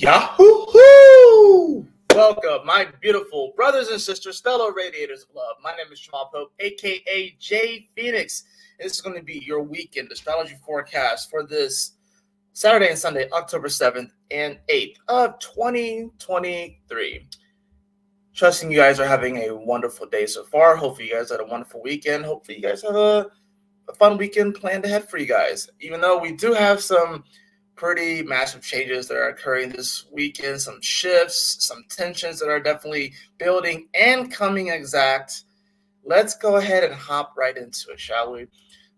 Yahoo! Welcome, my beautiful brothers and sisters, fellow radiators of love. My name is Jamal Pope, aka Jay Fenixx. This is going to be your weekend astrology forecast for this Saturday and Sunday, October 7th and 8th of 2023. Trusting you guys are having a wonderful day so far. Hopefully, you guys had a wonderful weekend. Hopefully, you guys have a, a fun weekend planned ahead for you guys. Even though we do have some pretty massive changes that are occurring this weekend, some shifts, some tensions that are definitely building and coming exact. Let's go ahead and hop right into it, shall we?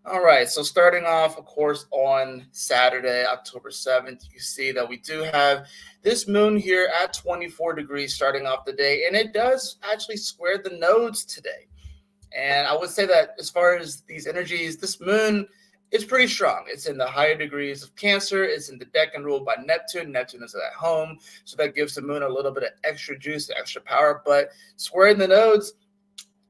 All right, so starting off, of course, on Saturday, October 7th, you see that we do have this moon here at 24 degrees starting off the day, and it does actually square the nodes today. And I would say that as far as these energies, this moon it's pretty strong. It's in the higher degrees of Cancer. It's in the decan ruled by Neptune. Neptune is at home, so that gives the moon a little bit of extra juice, extra power. But squaring the nodes,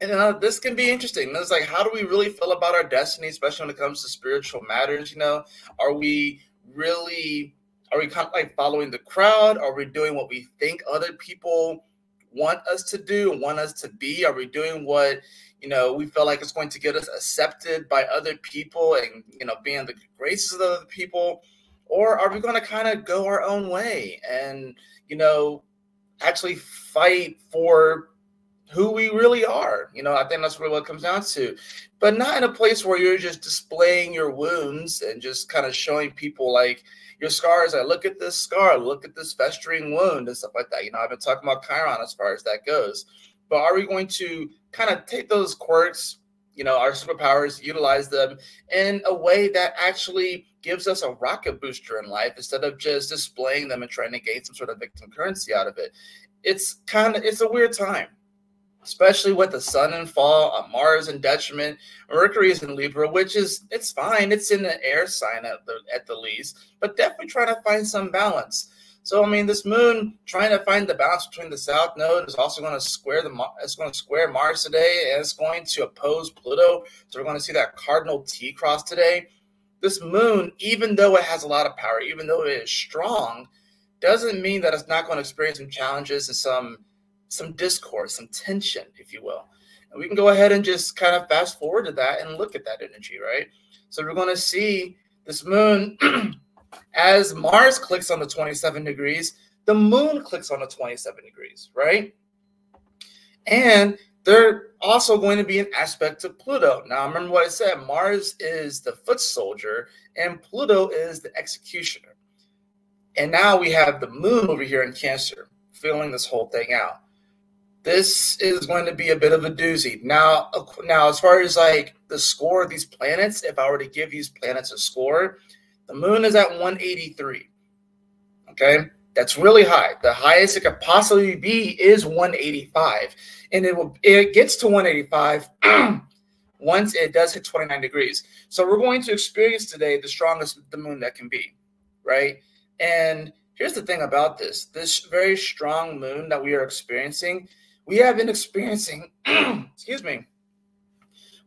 and uh, this can be interesting. It's like, how do we really feel about our destiny, especially when it comes to spiritual matters? You know, are we really, are we kind of like following the crowd? Are we doing what we think other people want us to do and want us to be? Are we doing what you know, we feel like it's going to get us accepted by other people and, you know, being the graces of other people? Or are we going to kind of go our own way and, you know, actually fight for who we really are? You know, I think that's really what it comes down to. But not in a place where you're just displaying your wounds and just kind of showing people like, your scars. I look at this scar, look at this festering wound and stuff like that. You know, I've been talking about Chiron as far as that goes. But are we going to kind of take those quirks, you know, our superpowers, utilize them in a way that actually gives us a rocket booster in life instead of just displaying them and trying to gain some sort of victim currency out of it. It's kind of it's a weird time, especially with the sun in fall, uh, Mars in detriment, Mercury is in Libra, which is it's fine. It's in the air sign at the at the least, but definitely trying to find some balance. So I mean, this moon trying to find the balance between the south node is also going to square the it's going to square Mars today, and it's going to oppose Pluto. So we're going to see that cardinal T cross today. This moon, even though it has a lot of power, even though it is strong, doesn't mean that it's not going to experience some challenges and some some discord, some tension, if you will. And we can go ahead and just kind of fast forward to that and look at that energy, right? So we're going to see this moon as Mars clicks on the 27 degrees, the moon clicks on the 27 degrees, right? And they're also going to be an aspect to Pluto. Now, remember what I said Mars is the foot soldier, and Pluto is the executioner. And now we have the moon over here in Cancer, filling this whole thing out. This is going to be a bit of a doozy. Now, now, as far as like the score of these planets, if I were to give these planets a score, the moon is at 183. Okay, that's really high. The highest it could possibly be is 185, and it will it gets to 185 once it does hit 29 degrees. So we're going to experience today the strongest the moon that can be, right? And here's the thing about this: this very strong moon that we are experiencing, we have been experiencing. excuse me.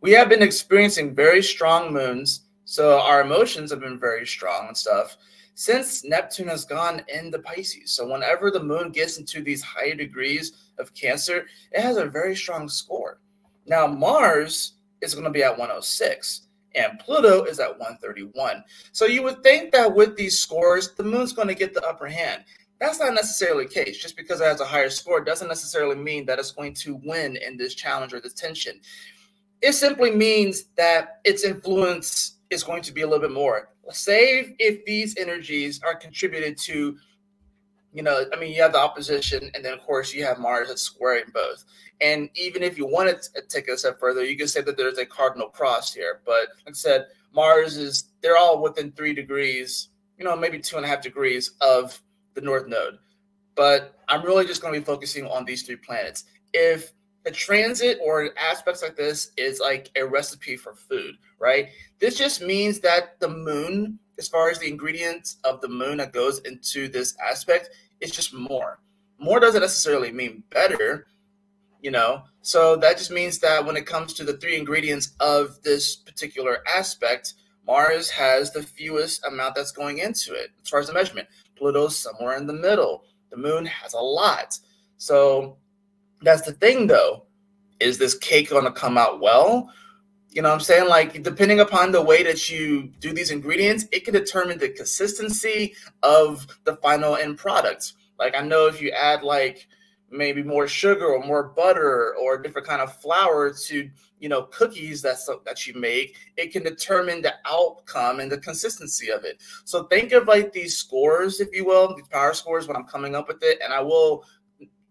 We have been experiencing very strong moons so our emotions have been very strong and stuff since Neptune has gone into Pisces. So whenever the moon gets into these higher degrees of Cancer, it has a very strong score. Now Mars is going to be at 106 and Pluto is at 131. So you would think that with these scores, the moon's going to get the upper hand. That's not necessarily the case. Just because it has a higher score doesn't necessarily mean that it's going to win in this challenge or this tension. It simply means that its influence is going to be a little bit more. Save if these energies are contributed to, you know, I mean, you have the opposition, and then of course you have Mars that's squaring both. And even if you wanted to take it a step further, you can say that there's a cardinal cross here. But like I said, Mars is they're all within three degrees, you know, maybe two and a half degrees of the North Node. But I'm really just going to be focusing on these three planets. If a transit or aspects like this is like a recipe for food, right? This just means that the moon, as far as the ingredients of the moon that goes into this aspect, is just more. More doesn't necessarily mean better, you know? So that just means that when it comes to the three ingredients of this particular aspect, Mars has the fewest amount that's going into it as far as the measurement. Pluto's somewhere in the middle. The moon has a lot. So that's the thing though. Is this cake going to come out well? You know what I'm saying? Like, depending upon the way that you do these ingredients, it can determine the consistency of the final end product. Like, I know if you add like maybe more sugar or more butter or a different kind of flour to you know cookies that's that you make it can determine the outcome and the consistency of it so think of like these scores if you will these power scores when i'm coming up with it and i will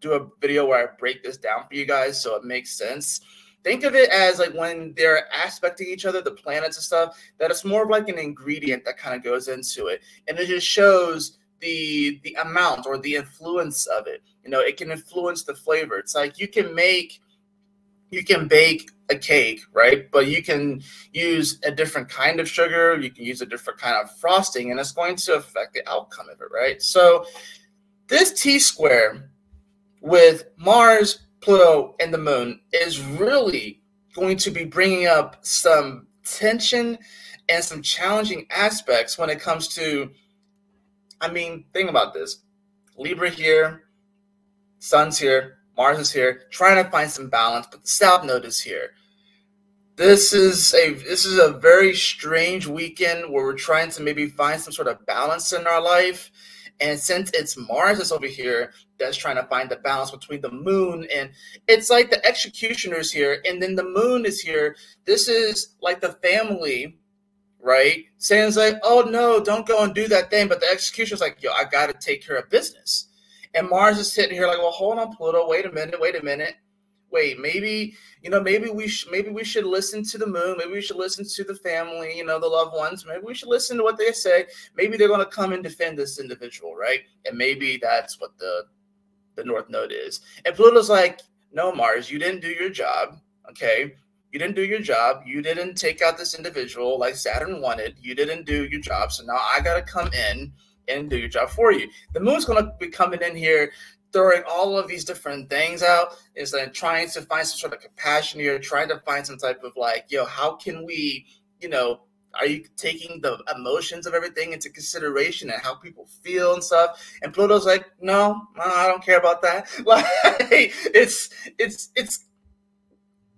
do a video where i break this down for you guys so it makes sense. Think of it as like when they're aspecting each other the planets and stuff that it's more of like an ingredient that kind of goes into it. And it just shows the the amount or the influence of it. You know it can influence the flavor. It's like you can make you can bake a cake right? But you can use a different kind of sugar. You can use a different kind of frosting and it's going to affect the outcome of it right? So this t square with mars pluto and the moon is really going to be bringing up some tension and some challenging aspects when it comes to i mean think about this libra here Sun's here, Mars is here, trying to find some balance, but the South Node is here. This is a this is a very strange weekend where we're trying to maybe find some sort of balance in our life. And since it's Mars that's over here that's trying to find the balance between the moon and it's like the executioners here, and then the moon is here. This is like the family, right? Saying like, oh no, don't go and do that thing. But the executioner's like, yo, I gotta take care of business. And Mars is sitting here like, well, hold on, Pluto. Wait a minute. Wait a minute. Wait, maybe you know, maybe we should maybe we should listen to the moon. Maybe we should listen to the family. You know, the loved ones. Maybe we should listen to what they say. Maybe they're going to come and defend this individual, right? And maybe that's what the the North Node is. And Pluto's like, no, Mars, you didn't do your job. Okay, you didn't do your job. You didn't take out this individual like Saturn wanted. You didn't do your job. So now I got to come in and do your job for you. The moon's going to be coming in here, throwing all of these different things out. Is like trying to find some sort of compassion here, trying to find some type of like, yo, how can we, you know, are you taking the emotions of everything into consideration and how people feel and stuff? And Pluto's like, no, I don't care about that. Like, it's it's it's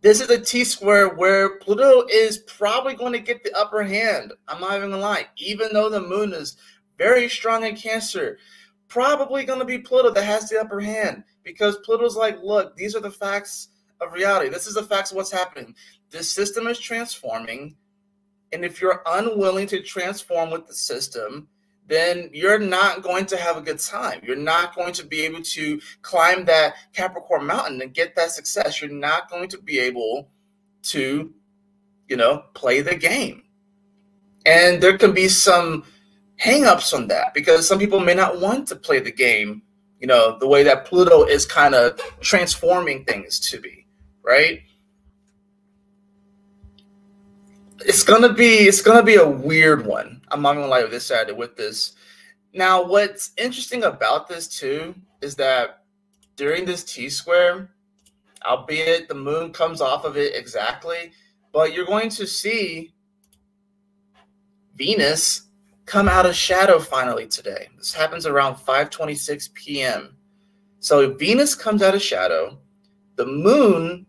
this is a T square where Pluto is probably going to get the upper hand. I'm not even gonna lie, even though the moon is very strong in Cancer. Probably going to be Pluto that has the upper hand because Pluto's like, look, these are the facts of reality. This is the facts of what's happening. This system is transforming. And if you're unwilling to transform with the system, then you're not going to have a good time. You're not going to be able to climb that Capricorn mountain and get that success. You're not going to be able to, you know, play the game. And there can be some hangups on that because some people may not want to play the game, you know, the way that Pluto is kind of transforming things to be, right? It's gonna be it's gonna be a weird one. I'm not gonna lie with this Saturday with this. Now, what's interesting about this too is that during this T square, albeit the moon comes off of it exactly, but you're going to see Venus come out of shadow finally today. This happens around 5:26 p.m. So Venus comes out of shadow. The moon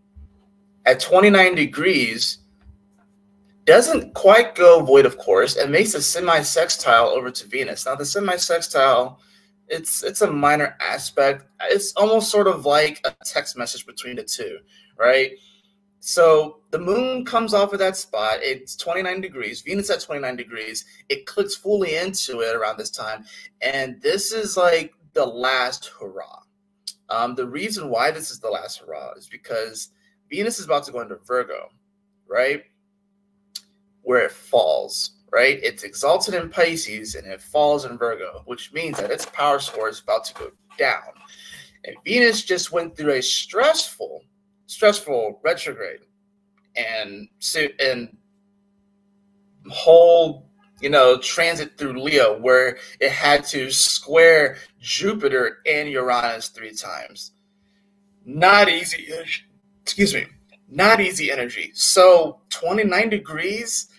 at 29 degrees doesn't quite go void, of course, and makes a semi-sextile over to Venus. Now, the semi-sextile, it's it's a minor aspect. It's almost sort of like a text message between the two, right? So the moon comes off of that spot. It's 29 degrees. Venus at 29 degrees. It clicks fully into it around this time. And this is like the last hurrah. Um, the reason why this is the last hurrah is because Venus is about to go into Virgo, right? Where it falls, right? It's exalted in Pisces and it falls in Virgo, which means that its power score is about to go down. And Venus just went through a stressful stressful retrograde and and whole you know transit through Leo where it had to square Jupiter and Uranus three times. Not easy. Excuse me. Not easy energy. So 29 degrees.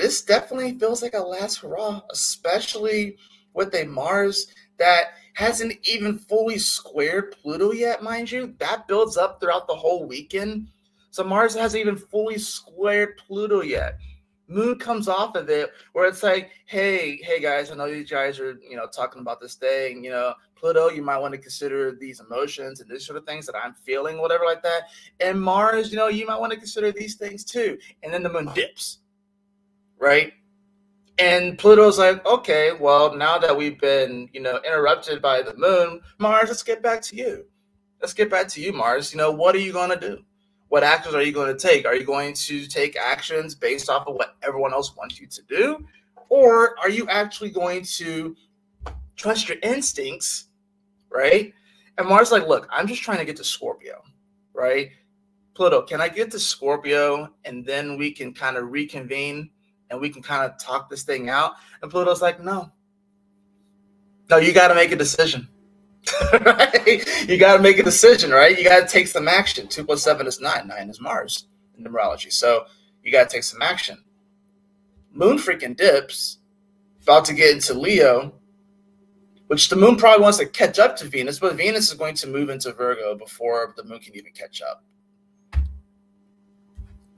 This definitely feels like a last hurrah, especially with a Mars that hasn't even fully squared Pluto yet, mind you. That builds up throughout the whole weekend. So Mars hasn't even fully squared Pluto yet. Moon comes off of it where it's like, hey, hey guys, I know you guys are, you know, talking about this thing, you know, Pluto, you might want to consider these emotions and these sort of things that I'm feeling, whatever like that. And Mars, you know, you might want to consider these things too. And then the moon dips, right? And Pluto's like, okay, well, now that we've been, you know, interrupted by the moon, Mars, let's get back to you. Let's get back to you, Mars. You know, what are you going to do? What actions are you going to take? Are you going to take actions based off of what everyone else wants you to do? Or are you actually going to trust your instincts, right? And Mars like, look, I'm just trying to get to Scorpio, right? Pluto, can I get to Scorpio and then we can kind of reconvene and we can kind of talk this thing out. And Pluto's like, no. No, you got to make a decision. right? You got to make a decision, right? You got to take some action. Two plus seven is nine. Nine is Mars in numerology. So you got to take some action. Moon freaking dips, about to get into Leo, which the moon probably wants to catch up to Venus, but Venus is going to move into Virgo before the moon can even catch up.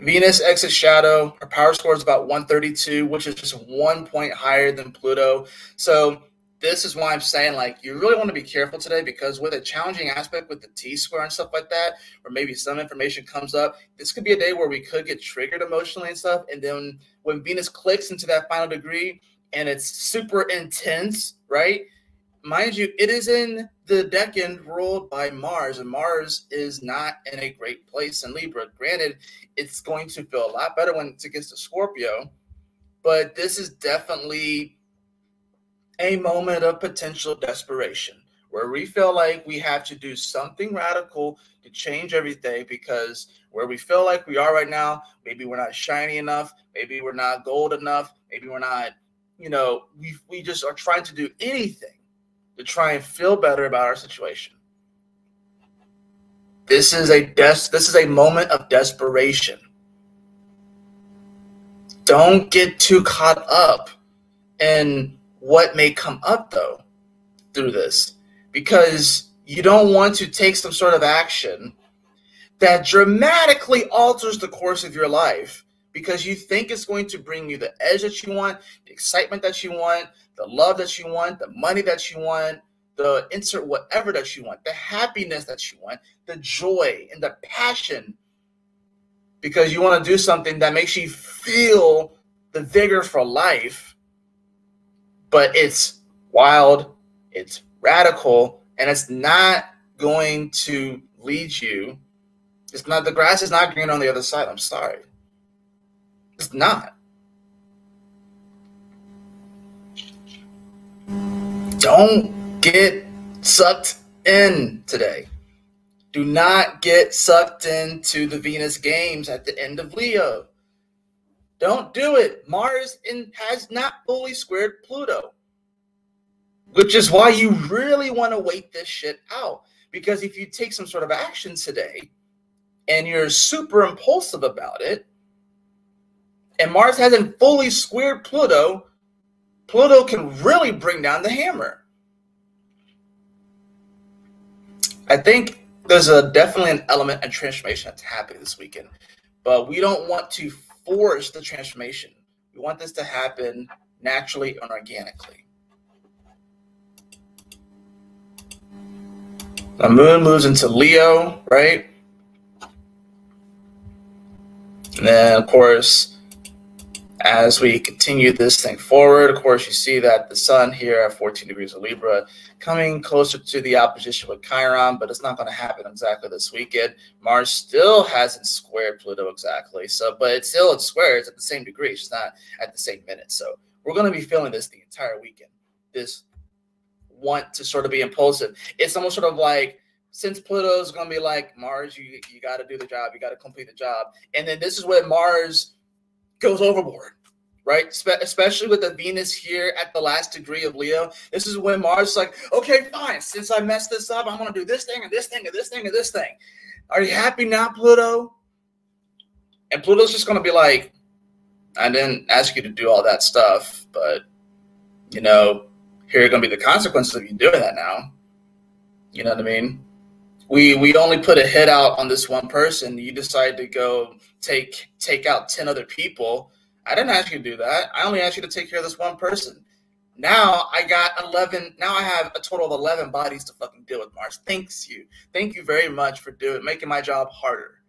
Venus exits shadow. Her power score is about 132, which is just one point higher than Pluto. So this is why I'm saying like you really want to be careful today because with a challenging aspect with the T square and stuff like that, or maybe some information comes up, this could be a day where we could get triggered emotionally and stuff. And then when Venus clicks into that final degree and it's super intense, right? Mind you, it is in the decan ruled by Mars, and Mars is not in a great place in Libra. Granted, it's going to feel a lot better when it gets to Scorpio, but this is definitely a moment of potential desperation where we feel like we have to do something radical to change everything because where we feel like we are right now, maybe we're not shiny enough, maybe we're not gold enough, maybe we're not, you know, we, we just are trying to do anything to try and feel better about our situation. This is a des- this is a moment of desperation. Don't get too caught up in what may come up though through this because you don't want to take some sort of action that dramatically alters the course of your life because you think it's going to bring you the edge that you want, the excitement that you want, the love that you want, the money that you want, the insert whatever that you want, the happiness that you want, the joy and the passion, because you want to do something that makes you feel the vigor for life, but it's wild, it's radical, and it's not going to lead you. It's not the grass is not green on the other side. I'm sorry. It's not. Don't get sucked in today. Do not get sucked into the Venus games at the end of Leo. Don't do it. Mars in, has not fully squared Pluto, which is why you really want to wait this shit out. Because if you take some sort of action today and you're super impulsive about it, and Mars hasn't fully squared Pluto, Pluto can really bring down the hammer. I think there's a definitely an element of transformation that's happening this weekend, but we don't want to force the transformation. We want this to happen naturally and organically. The moon moves into Leo, right? And then, of course, as we continue this thing forward, of course, you see that the sun here at 14 degrees of Libra coming closer to the opposition with Chiron, but it's not going to happen exactly this weekend. Mars still hasn't squared Pluto exactly, so but it's still it's square. At the same degree. It's not at the same minute. So we're going to be feeling this the entire weekend. This want to sort of be impulsive. It's almost sort of like since Pluto is going to be like Mars, you you got to do the job, you got to complete the job, and then this is where Mars goes overboard, right? Spe- especially with the Venus here at the last degree of Leo. This is when Mars is like, okay, fine. Since I messed this up, I'm going to do this thing and this thing and this thing and this thing. Are you happy now, Pluto? And Pluto's just going to be like, I didn't ask you to do all that stuff, but you know, here are going to be the consequences of you doing that now. You know what I mean? We we only put a hit out on this one person. You decide to go take take out ten other people. I didn't ask you to do that. I only asked you to take care of this one person. Now I got 11. Now I have a total of 11 bodies to fucking deal with, Mars. Thanks you. Thank you very much for doing making my job harder.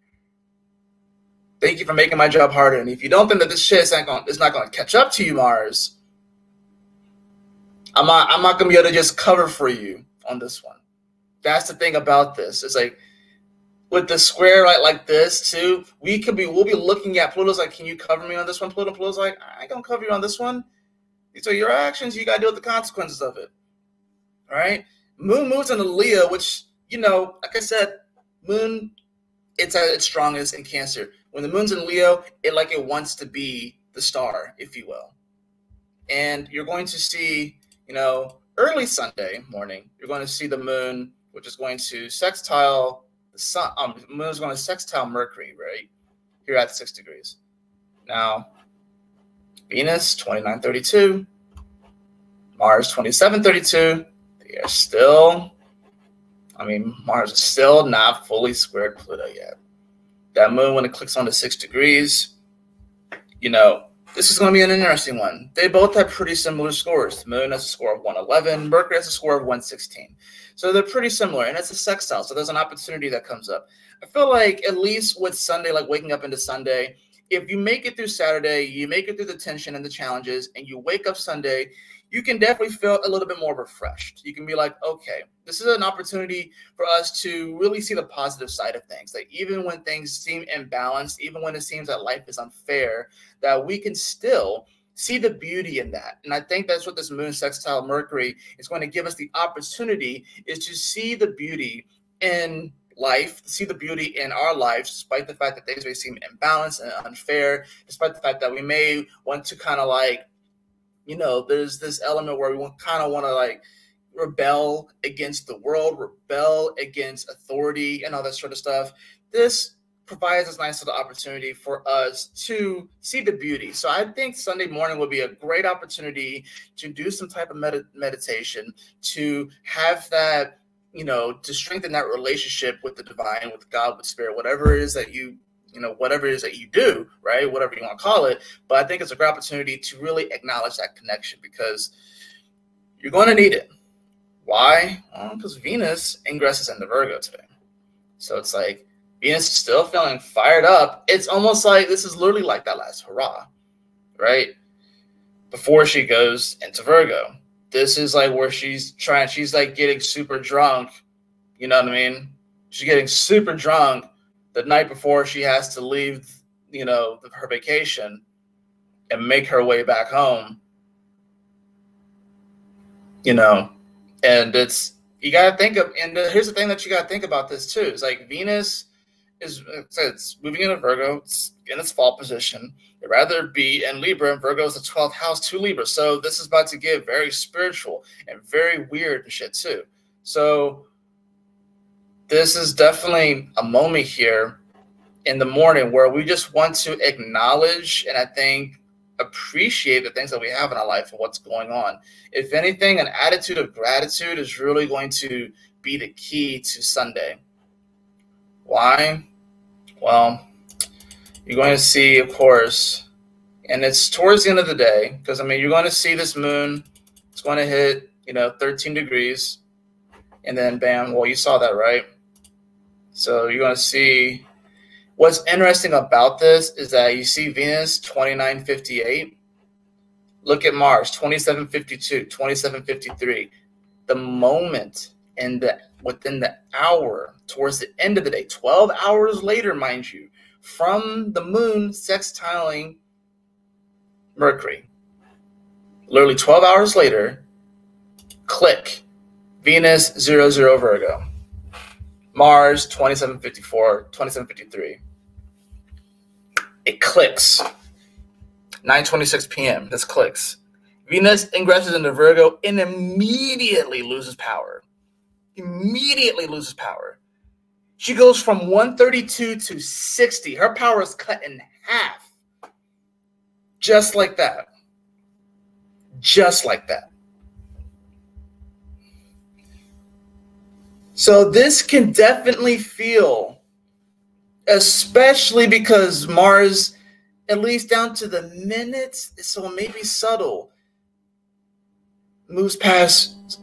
Thank you for making my job harder. And if you don't think that this shit is not going, is not going to catch up to you, Mars, I'm not. I'm not going to be able to just cover for you on this one. That's the thing about this. It's like with the square right like this too. We could be. We'll be looking at Pluto's like, can you cover me on this one? Pluto. Pluto's like, I can cover you on this one. So your actions, you got to deal with the consequences of it. All right. Moon moves into Leo, which you know, like I said, Moon, it's at its strongest in Cancer when the moon's in Leo, it like it wants to be the star, if you will. And you're going to see, you know, early Sunday morning, you're going to see the moon, which is going to sextile the sun. Um, moon is going to sextile Mercury, right? Here at six degrees. Now, Venus 2932, Mars 2732. They are still, I mean, Mars is still not fully squared Pluto yet that moon when it clicks on the six degrees, you know, this is going to be an interesting one. They both have pretty similar scores. The moon has a score of 111, Mercury has a score of 116. So they're pretty similar, and it's a sex sextile. So there's an opportunity that comes up. I feel like at least with Sunday, like waking up into Sunday, if you make it through Saturday, you make it through the tension and the challenges, and you wake up Sunday, you can definitely feel a little bit more refreshed. You can be like, okay, this is an opportunity for us to really see the positive side of things. Like even when things seem imbalanced, even when it seems that life is unfair, that we can still see the beauty in that. And I think that's what this moon sextile Mercury is going to give us the opportunity is to see the beauty in life, see the beauty in our lives, despite the fact that things may seem imbalanced and unfair, despite the fact that we may want to kind of like you know, there's this element where we kind of want to like rebel against the world, rebel against authority, and all that sort of stuff. This provides us nice little opportunity for us to see the beauty. So I think Sunday morning will be a great opportunity to do some type of med- meditation, to have that, you know, to strengthen that relationship with the divine, with God, with spirit, whatever it is that you you know whatever it is that you do right? Whatever you want to call it. But i think it's a great opportunity to really acknowledge that connection because you're going to need it. Why? Because well, venus ingresses into virgo today. So it's like venus still feeling fired up it's almost like this is literally like that last hurrah right before she goes into virgo this is like where she's trying she's like getting super drunk you know what i mean she's getting super drunk the night before she has to leave, you know, her vacation and make her way back home. You know, and it's you got to think of, and here's the thing that you got to think about this too. Is like Venus is uh, it's moving into Virgo, it's in its fall position. It'd rather be in Libra, and Virgo is the 12th house to Libra. So this is about to get very spiritual and very weird and shit too. So this is definitely a moment here in the morning where we just want to acknowledge and I think appreciate the things that we have in our life and what's going on. If anything, an attitude of gratitude is really going to be the key to Sunday. Why? Well, you're going to see, of course, and it's towards the end of the day, because I mean, you're going to see this moon, it's going to hit, you know, 13 degrees, and then bam, well, you saw that, right? So you're going to see what's interesting about this is that you see Venus 2958. Look at Mars 2752, 2753. The moment in the within the hour towards the end of the day, 12 hours later, mind you, from the moon sextiling Mercury. Literally 12 hours later, click Venus 00 Virgo. Mars 2754, 2753. It clicks. 9:26 p.m. This clicks. Venus ingresses into Virgo and immediately loses power. Immediately loses power. She goes from 132 to 60. Her power is cut in half. Just like that. Just like that. So this can definitely feel, especially because Mars, at least down to the minutes, so maybe subtle, moves past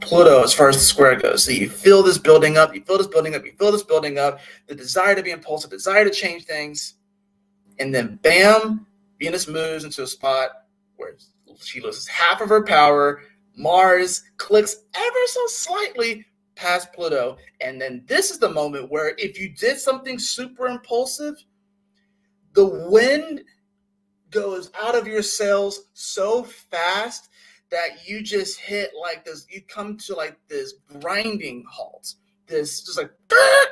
Pluto as far as the square goes. So you feel this building up, you feel this building up, you feel this building up, the desire to be impulsive, desire to change things, and then bam, Venus moves into a spot where she loses half of her power. Mars clicks ever so slightly past Pluto. And then this is the moment where if you did something super impulsive, the wind goes out of your sails so fast that you just hit like this, you come to like this grinding halt. This just like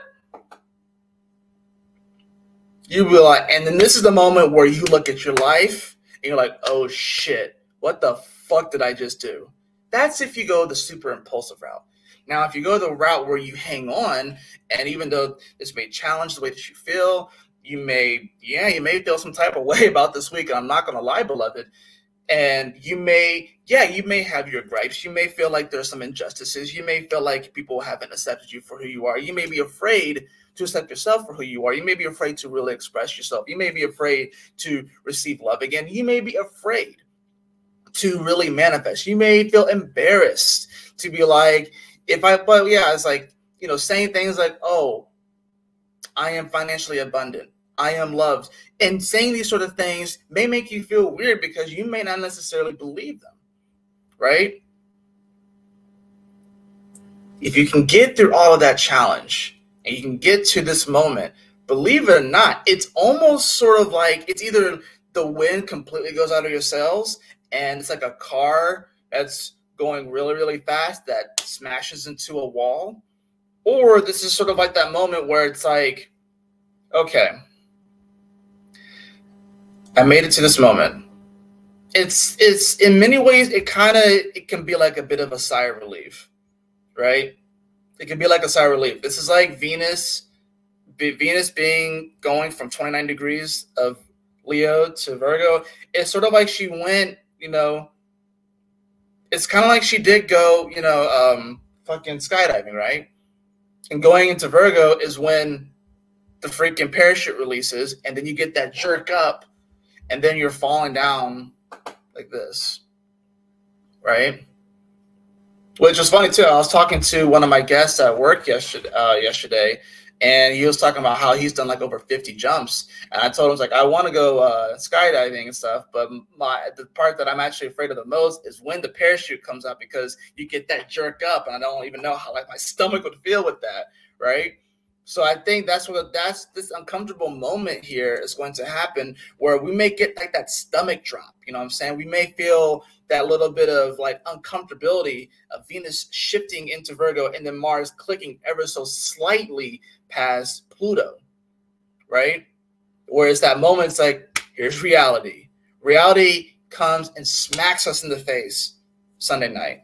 you like, and then this is the moment where you look at your life and you're like, oh shit, what the fuck did I just do? That's if you go the super impulsive route. Now, if you go the route where you hang on, and even though this may challenge the way that you feel, you may, yeah, you may feel some type of way about this week. I'm not going to lie, beloved. And you may, yeah, you may have your gripes. You may feel like there's some injustices. You may feel like people haven't accepted you for who you are. You may be afraid to accept yourself for who you are. You may be afraid to really express yourself. You may be afraid to receive love again. You may be afraid to really manifest. You may feel embarrassed to be like, if I, but yeah, it's like, you know, saying things like, oh, I am financially abundant. I am loved. And saying these sort of things may make you feel weird because you may not necessarily believe them, right? If you can get through all of that challenge and you can get to this moment, believe it or not, it's almost sort of like it's either the wind completely goes out of your sails and it's like a car that's going really, really fast that smashes into a wall. Or this is sort of like that moment where it's like, okay, I made it to this moment. It's it's in many ways it kind of it can be like a bit of a sigh of relief, right? It can be like a sigh of relief. This is like Venus, Venus being going from 29 degrees of Leo to Virgo. It's sort of like she went, you know, it's kind of like she did go, you know, um, fucking skydiving, right? And going into Virgo is when the freaking parachute releases, and then you get that jerk up, and then you're falling down like this, right? Which was funny too. I was talking to one of my guests at work yesterday, uh, yesterday, and he was talking about how he's done like over 50 jumps and i told him like i want to go uh, skydiving and stuff but my the part that i'm actually afraid of the most is when the parachute comes out because you get that jerk up and i don't even know how like my stomach would feel with that right so i think that's what that's this uncomfortable moment here is going to happen where we may get like that stomach drop you know what i'm saying we may feel that little bit of like uncomfortability of venus shifting into virgo and then mars clicking ever so slightly past Pluto, right? Whereas that moment, it's like, here's reality. Reality comes and smacks us in the face Sunday night.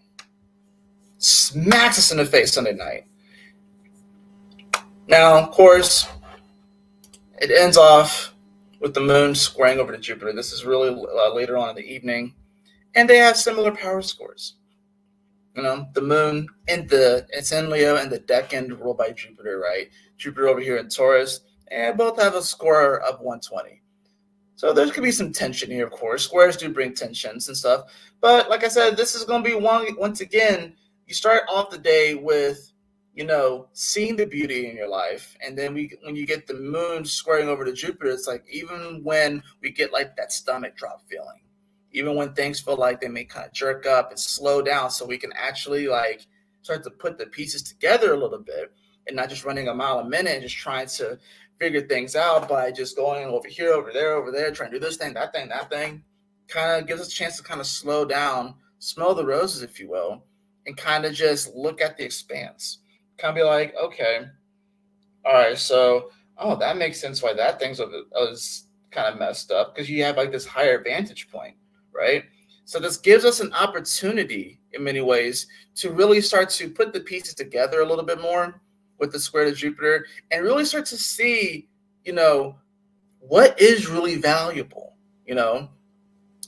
Smacks us in the face Sunday night. Now, of course, it ends off with the moon squaring over to Jupiter. This is really uh, later on in the evening. And they have similar power scores. You know, the moon and the it's in Leo and the decan ruled by Jupiter, right? Jupiter over here in Taurus, and both have a score of 120. So there could be some tension here, of course. Squares do bring tensions and stuff. But like I said, this is going to be one, once again, you start off the day with, you know, seeing the beauty in your life. And then we, when you get the moon squaring over to Jupiter, it's like even when we get like that stomach drop feeling, even when things feel like they may kind of jerk up and slow down so we can actually like start to put the pieces together a little bit and not just running a mile a minute and just trying to figure things out by just going over here, over there, over there, trying to do this thing, that thing, that thing. Kind of gives us a chance to kind of slow down, smell the roses, if you will, and kind of just look at the expanse. Kind of be like, okay, all right, so oh, that makes sense why that thing's was kind of messed up because you have like this higher vantage point, right? So this gives us an opportunity in many ways to really start to put the pieces together a little bit more with the square to Jupiter and really start to see, you know, what is really valuable, you know,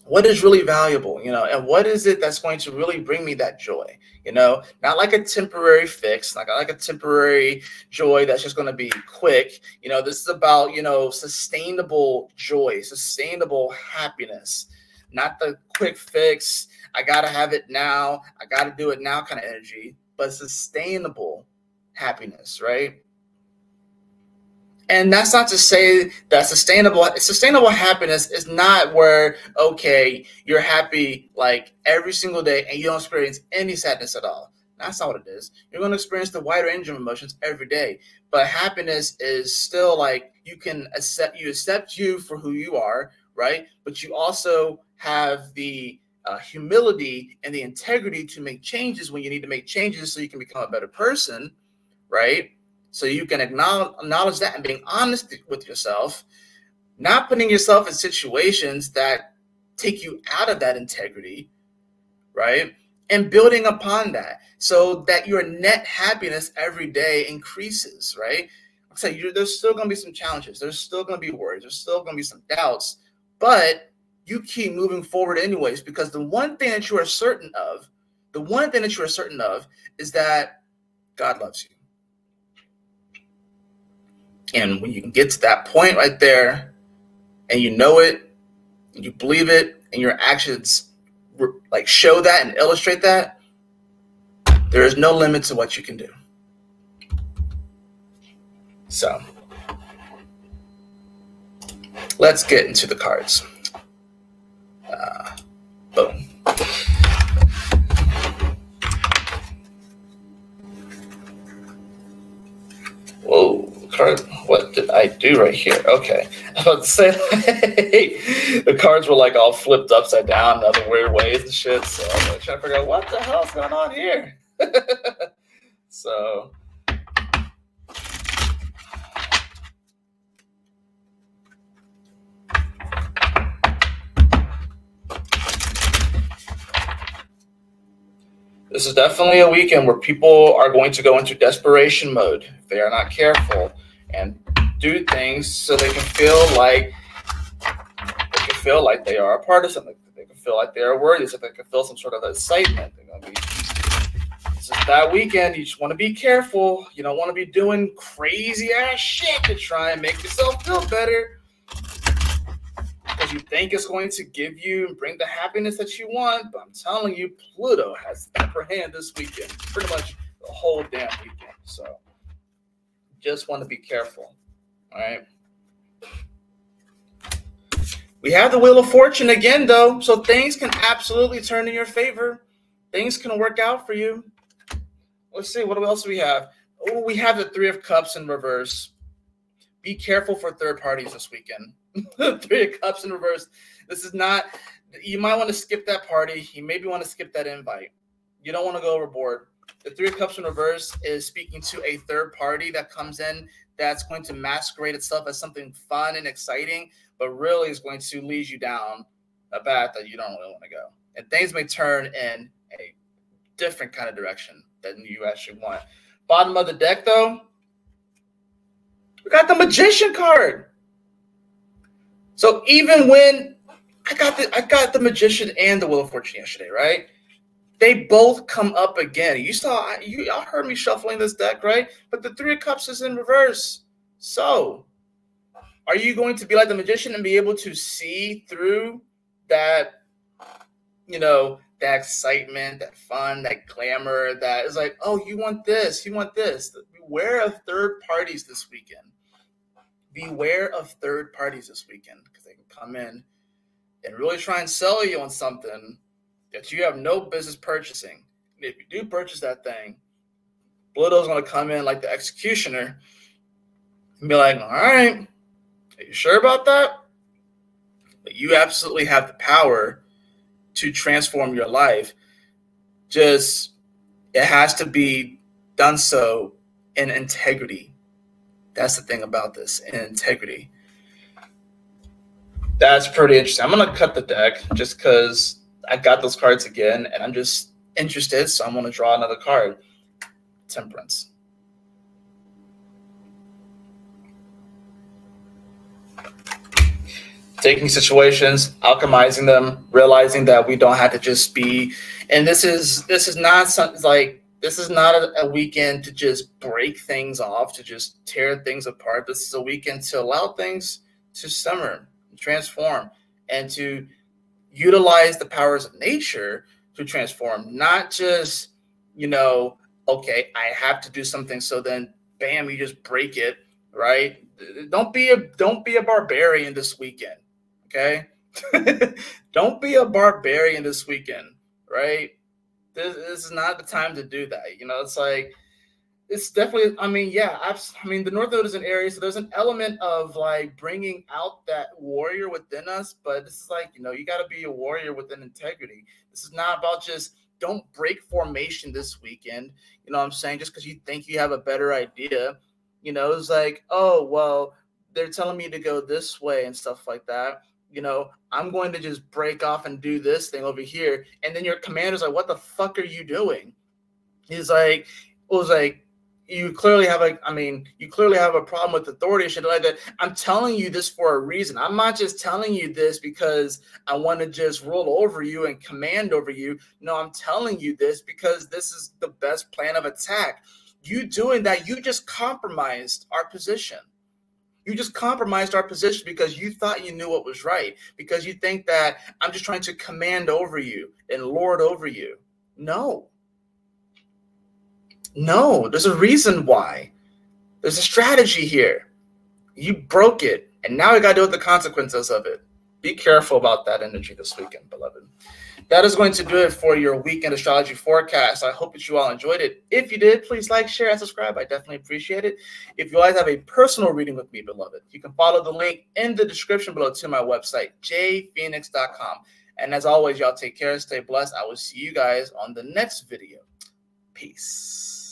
what is really valuable, you know, and what is it that's going to really bring me that joy, you know, not like a temporary fix, like like a temporary joy that's just going to be quick. You know, this is about you know sustainable joy, sustainable happiness, not the quick fix. I gotta have it now. I gotta do it now kind of energy, but sustainable happiness, right? And that's not to say that sustainable sustainable happiness is not where okay you're happy like every single day and you don't experience any sadness at all. That's not what it is. You're going to experience the wider range of emotions every day. But happiness is still like you can accept you accept you for who you are right? But you also have the uh, humility and the integrity to make changes when you need to make changes so you can become a better person right so you can acknowledge, acknowledge that and being honest with yourself, not putting yourself in situations that take you out of that integrity, right? And building upon that so that your net happiness every day increases, right? I say there's still going to be some challenges. There's still going to be worries. There's still going to be some doubts, but you keep moving forward anyways because the one thing that you are certain of, the one thing that you are certain of is that God loves you. And when you get to that point right there and you know it, you believe it, and your actions like show that and illustrate that, there is no limit to what you can do. So let's get into the cards. Uh, boom. Card. What did I do right here? Okay, I was about to say like, the cards were like all flipped upside down in other weird ways and shit. So I'm trying to figure out what the hell's going on here. so. This is definitely a weekend where people are going to go into desperation mode if they are not careful and do things so they can feel like they can feel like they are a part of something. They can feel like they are worthy, so they can feel some sort of excitement. Be this that weekend. You just want to be careful. You don't want to be doing crazy ass shit to try and make yourself feel better. Because you think it's going to give you and bring the happiness that you want, but I'm telling you, Pluto has the upper hand this weekend, pretty much the whole damn weekend. So just want to be careful. All right. We have the Wheel of Fortune again, though, so things can absolutely turn in your favor. Things can work out for you. Let's see, what else do we have? Oh, we have the Three of Cups in reverse. Be careful for third parties this weekend. Three of Cups in reverse. This is not, you might want to skip that party. You maybe want to skip that invite. You don't want to go overboard. The Three of Cups in reverse is speaking to a third party that comes in that's going to masquerade itself as something fun and exciting, but really is going to lead you down a path that you don't really want to go. And things may turn in a different kind of direction than you actually want. Bottom of the deck, though, we got the Magician card. So even when I got the I got the Magician and the Wheel of Fortune yesterday, right? They both come up again. You saw, you all heard me shuffling this deck, right? But the Three of Cups is in reverse. So, are you going to be like the magician and be able to see through that, you know, that excitement, that fun, that glamour, that is like, oh, you want this, you want this. Beware of third parties this weekend. Beware of third parties this weekend because they can come in and really try and sell you on something that you have no business purchasing. And if you do purchase that thing, Pluto's going to come in like the executioner and be like, all right, are you sure about that? But you absolutely have the power to transform your life. Just, it has to be done so in integrity. That's the thing about this in integrity. That's pretty interesting. I'm to cut the deck just because I got those cards again, and I'm just interested, so I'm going to draw another card. Temperance. taking situations, alchemizing them, realizing that we don't have to just be. And this is this is not something like this is not a, a, weekend to just break things off, to just tear things apart. This is a weekend to allow things to simmer, transform, and to utilize the powers of nature to transform, not just, you know, okay, I have to do something. So then bam, you just break it, right? Don't be a don't be a barbarian this weekend. Okay. don't be a barbarian this weekend, right? This, this is not the time to do that. You know, it's like it's definitely i mean yeah I've, i mean the north node is in Aries so there's an element of like bringing out that warrior within us but this is like you know you got to be a warrior within integrity. This is not about just don't break formation this weekend you know what i'm saying? Just because you think you have a better idea you know it's like oh well they're telling me to go this way and stuff like that. You know i'm going to just break off and do this thing over here and then your commander's like what the fuck are you doing? He's like it was like you clearly have a i mean you clearly have a problem with authority shit like that. I'm telling you this for a reason. I'm not just telling you this because i want to just rule over you and command over you. No i'm telling you this because this is the best plan of attack. You doing that you just compromised our position. You just compromised our position because you thought you knew what was right because you think that i'm just trying to command over you and lord over you. No no, there's a reason why. There's a strategy here. You broke it, and now you got to deal with the consequences of it. Be careful about that energy this weekend, beloved. That is going to do it for your weekend astrology forecast. I hope that you all enjoyed it. If you did, please like, share, and subscribe. I definitely appreciate it. If you guys have a personal reading with me, beloved, you can follow the link in the description below to my website, jayfenixx.com. And as always, y'all take care, stay blessed. I will see you guys on the next video. Peace.